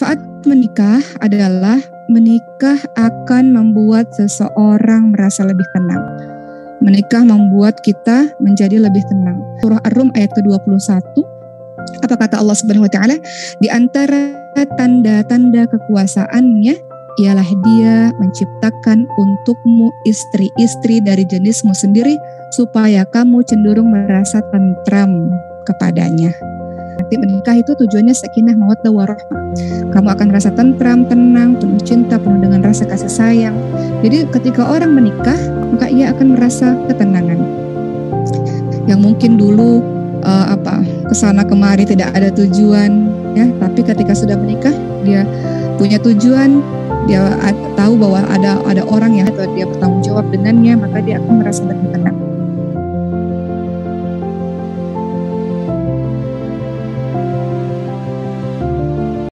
manfaat menikah adalah menikah akan membuat seseorang merasa lebih tenang. Menikah membuat kita menjadi lebih tenang. Surah Ar-Rum ayat ke-21 apa kata Allah Subhanahu wa taala? Di antara tanda-tanda kekuasaannya ialah dia menciptakan untukmu istri-istri dari jenismu sendiri supaya kamu cenderung merasa tentram kepadanya. Nanti menikah itu tujuannya sakinah mawaddah warahmah. Kamu akan merasa tentram, tenang, penuh cinta, penuh dengan rasa kasih sayang. Jadi ketika orang menikah, maka ia akan merasa ketenangan. Yang mungkin dulu uh, apa ke sana kemari tidak ada tujuan, ya. Tapi ketika sudah menikah, dia punya tujuan, dia tahu bahwa ada ada orang yang dia bertanggung jawab dengannya, maka dia akan merasa lebih tenang.